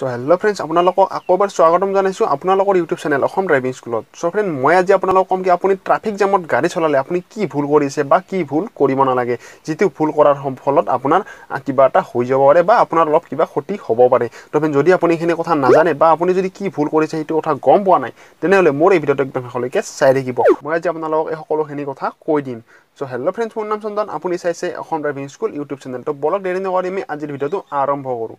চ' hello friends আপোনালোকক আকৌ এবাৰ স্বাগতম জনাইছোঁ আপোনালোকৰ ইউটিউব চেনেল অসম ড্ৰাইভিং স্কুলত চ' ফ্ৰেণ্ড মই আজি আপোনালোকক ক'ম কি আপুনি ট্ৰাফিক জামত গাড়ী চলালে আপুনি কি ভুল কৰিছে বা কি ভুল কৰিব নালাগে যিটো ভুল কৰাৰ ফলত আপোনাৰ কিবা এটা হৈ যাব পাৰে বা আপোনাৰ অলপ কিবা ক্ষতি হ'ব পাৰে। তো ফ্ৰেণ্ড যদি আপুনি এইখিনি কথা নাজানে বা আপুনি যদি কি ভুল কৰিছে সেইটো কথা গম পোৱা নাই তেনেহ'লে মোৰ এই ভিডিঅ'টো একদম শেষলৈকে চাই থাকিব। মই আজি আপোনালোকক এই সকলোখিনি কথা কৈ দিম। চ' হেল্ল' ফ্ৰেণ্ডছ মোৰ নাম চন্দন আপুনি চাইছে Assam driving school YouTube channel তো বলক দেৰি নকৰি আমি আজিৰ ভিডিঅ'টো আৰম্ভ কৰোঁ।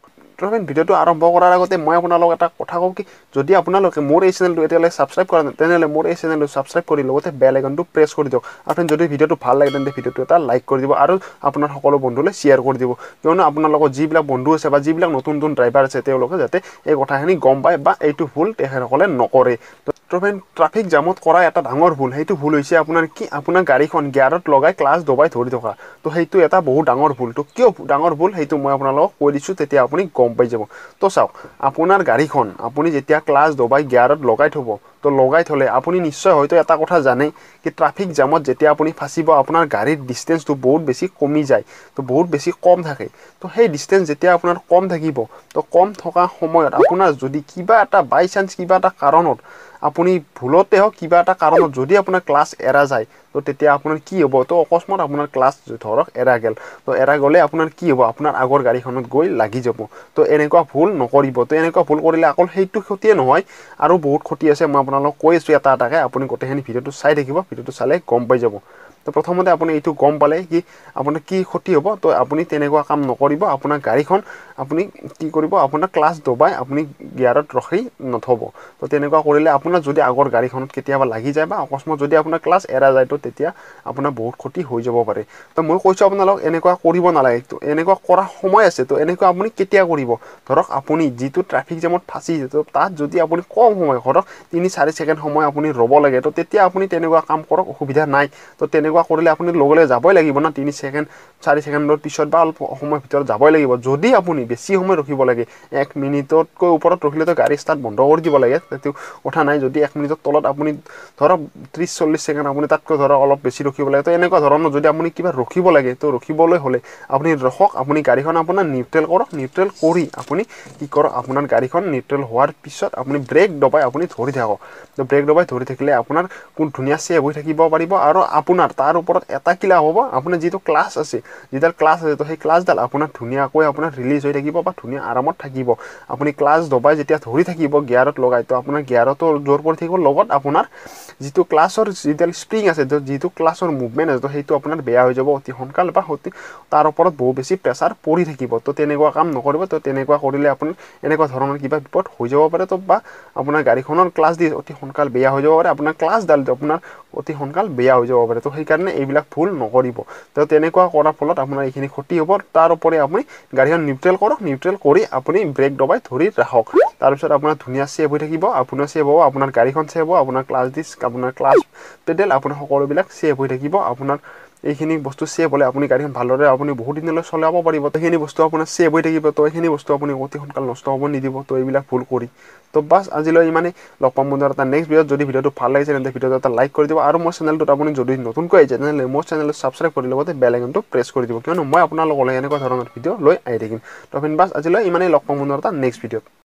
ফ্ৰেণ্ড ভিডিঅ'টো আৰম্ভ কৰাৰ আগতে মই আপোনালোকক এটা কথা কওঁ কি যদি আপোনালোকে মোৰ এই চেনেলটো এতিয়ালৈকে ছাবস্ক্ৰাইব কৰা নাই তেনেহ'লে মোৰ এই চেনেলটো ছাবস্ক্ৰাইব কৰি লগতে বেল আইকনটো প্ৰেছ কৰি দিয়ক। আৰু ফ্ৰেণ্ড যদি ভিডিঅ'টো ভাল লাগে তেন্তে ভিডিঅ'টো এটা লাইক কৰি দিব আৰু আপোনাৰ সকলো বন্ধুলৈ শ্বেয়াৰ কৰি দিব। কিয়নো আপোনালোকৰ যিবিলাক বন্ধু আছে বা যিবিলাক নতুন নতুন ড্ৰাইভাৰ আছে তেওঁলোকে যাতে এই কথাখিনি গম পায় বা এইটো ভুল তেখেতসকলে নকৰে। তো ফ্ৰেণ্ড ট্ৰাফিক জামত কৰা এটা ডাঙৰ ভুল। সেইটো ভুল হৈছে আপোনাৰ কি? আপোনাৰ গাড়ীখন গিয়াৰত লগাই ক্লাছ দবাই ধৰি থকা। তো সেইটো এটা বহুত ডাঙৰ ভুল। তো কিয় ডাঙৰ ভুল? সেইটো মই আপোনালোকক কৈ দিছোঁ তেতিয়া আপুনি গম পাই যাব। তো চাওক আপোনাৰ গাড়ীখন আপুনি যেতিয়া ক্লাছ দবাই গিয়াৰত লগাই থ'ব তো লগাই থ'লে আপুনি নিশ্চয় হয়তো এটা কথা জানে কি ট্ৰাফিক জামত যেতিয়া আপুনি ফাঁচিব আপোনাৰ গাড়ীৰ ডিষ্টেঞ্চটো বহুত বেছি কমি যায় তো বহুত বেছি কম থাকে। তো সেই ডিষ্টেঞ্চ যেতিয়া আপোনাৰ কম থাকিব তো কম থকা সময়ত আপোনাৰ যদি কিবা এটা বাই চান্স কিবা এটা কাৰণত আপুনি ভুলতে হওক কিবা এটা কাৰণত যদি আপোনাৰ ক্লাছ এৰা যায় তো তেতিয়া আপোনাৰ কি হ'ব? তো অকস্মাত আপোনাৰ ক্লাছ ধৰক এৰা গ'ল। তো এৰা গ'লে আপোনাৰ কি হ'ব? আপোনাৰ আগৰ গাড়ীখনত গৈ লাগি যাব। তো এনেকুৱা ভুল নকৰিব। তো এনেকুৱা ভুল কৰিলে অকল সেইটো ক্ষতিয়ে নহয় আৰু বহুত ক্ষতি আছে। মই আপোনালোকক কৈ আছোঁ এটা এটাকৈ। আপুনি গোটেইখিনি ভিডিঅ'টো চাই থাকিব। ভিডিঅ'টো চালে গম পাই যাব। তো প্ৰথমতে আপুনি এইটো গম পালে কি আপোনাৰ কি ক্ষতি হ'ব? তো আপুনি তেনেকুৱা কাম নকৰিব। আপোনাৰ গাড়ীখন আপুনি কি কৰিব আপোনাৰ ক্লাছ দবাই আপুনি গিয়াৰত ৰখি নথ'ব। তো তেনেকুৱা কৰিলে আপোনাৰ যদি আগৰ গাড়ীখনত কেতিয়াবা লাগি যায় বা অকস্মাত যদি আপোনাৰ ক্লাছ এৰা যায় তো তেতিয়া আপোনাৰ বহুত ক্ষতি হৈ যাব পাৰে। তো মই কৈছোঁ আপোনালোক এনেকুৱা কৰিব নালাগে। তো এনেকুৱা কৰা সময় আছে তো এনেকুৱা আপুনি কেতিয়া কৰিব? ধৰক আপুনি যিটো ট্ৰাফিক জামত ফাঁচি তো তাত যদি আপুনি কম সময় ধৰক তিনি চাৰি ছেকেণ্ড সময় আপুনি ৰ'ব লাগে তো তেতিয়া আপুনি তেনেকুৱা কাম কৰক অসুবিধা নাই। তো তেনেকুৱা কৰিলে আপুনি লগে লগে যাবই লাগিব না তিনি ছেকেণ্ড চাৰি ছেকেণ্ডৰ পিছত বা অলপ সময়ৰ ভিতৰত যাবই লাগিব। যদি আপুনি বেছি সময় ৰখিব লাগে। এক মিনিটতকৈ ওপৰত ৰখিলেতো গাড়ী ষ্টাৰ্ট বন্ধ কৰি দিব লাগে সেইটো কথা নাই। যদি এক মিনিটৰ তলত আপুনি ধৰক ত্ৰিছ চল্লিছ ছেকেণ্ড আপুনি তাতকৈ ধৰক অলপ বেছি ৰখিব লাগে তো এনেকুৱা ধৰণৰ যদি আপুনি কিবা ৰখিব লাগে তো ৰখিবলৈ হ'লে আপুনি ৰখক আপুনি গাড়ীখন আপোনাৰ নিউট্ৰেল কৰক নিউট্ৰেল কৰি আপুনি কি কৰক আপোনাৰ গাড়ীখন নিউট্ৰেল হোৱাৰ পিছত আপুনি ব্ৰেক দবাই আপুনি ধৰি থাকক। তো ব্ৰেক দবাই ধৰি থাকিলে আপোনাৰ কোন ধুনীয়া ছেভ হৈ থাকিব পাৰিব আৰু আপোনাৰ তাৰ ওপৰত এটা কিলা হ'ব আপোনাৰ যিটো ক্লাছ আছে যিডাল ক্লাছ আছে তো সেই ক্লাছডাল আপোনাৰ ধুনীয়াকৈ আপোনাৰ ৰিলিজ হৈ থাকিব বা ধুনীয়া আৰামত থাকিব। আপুনি ক্লাছ দবাই যেতিয়া ধৰি থাকিব গিয়াৰত লগাই তো আপোনাৰ গিয়াৰতো জোৰ পৰি থাকিব। লগত আপোনাৰ যিটো ক্লাছৰ যিডাল স্প্ৰিং আছে যিটো ক্লাছৰ মুভমেণ্ট আছে তো সেইটো আপোনাৰ বেয়া হৈ যাব অতি সোনকাল বা অতি তাৰ ওপৰত বহু বেছি প্ৰেছাৰ পৰি থাকিব। তো তেনেকুৱা কাম নকৰিব তো তেনেকুৱা কৰিলে আপোনাৰ এনেকুৱা ধৰণৰ কিবা বিপদ হৈ যাব পাৰে তো বা আপোনাৰ গাড়ীখনৰ ক্লাছ দি অতি সোনকাল বেয়া হৈ যাব পাৰে আপোনাৰ ক্লাছডাল আপোনাৰ অতি সোনকাল বেয়া হৈ যাব পাৰে। তো সেইকাৰণে এইবিলাক ভুল নকৰিব। তো তেনেকুৱা কৰাৰ ফলত আপোনাৰ এইখিনি ক্ষতি হ'ব। তাৰ উপৰি আপুনি গাড়ীখন নিউট্ৰেল কৰক নিউট্ৰেল কৰি আপুনি ব্ৰেক দবাই ধৰি ৰাখক। তাৰপিছত আপোনাৰ ধুনীয়া ছেভ হৈ থাকিব আপোনাৰ ছেভ হ'ব আপোনাৰ গাড়ীখন ছেভ হ'ব আপোনাৰ ক্লাছ ডিস্ক আপোনাৰ ক্লাছ পেডেল আপোনাৰ সকলোবিলাক ছেভ হৈ থাকিব আপোনাৰ এইখিনি বস্তু ছেভ হ'লে আপুনি গাড়ীখন ভালদৰে আপুনি বহুত দিনলৈ চলাব পাৰিব। তো সেইখিনি বস্তু আপোনাৰ ছেভ হৈ থাকিব তো এইখিনি বস্তু আপুনি অতি সোনকালে নষ্ট হ'ব নিদিব তো এইবিলাক ভুল কৰি। তো বাছ আজিলৈ ইমানেই লগ পাম বন্ধু এটা নেক্সট ভিডিঅ'ত যদি ভিডিঅ'টো ভাল লাগিছে তেন্তে ভিডিঅ'টো এটা লাইক কৰি দিব আৰু মোৰ চেনেলটোত আপুনি যদি নতুনকৈ আহিছে তেনেহ'লে মোৰ চেনেলটো ছাবস্ক্ৰাইব কৰি লগতে বেল আইকনটো প্ৰেছ কৰি দিব। কিয়নো মই আপোনালোকলৈ এনেকুৱা ধৰণৰ ভিডিঅ' লৈ আহি থাকিম। তো বাছ আজিলৈ ইমানেই লগ পাম বন্ধু এটা নেক্সট ভিডিঅ'ত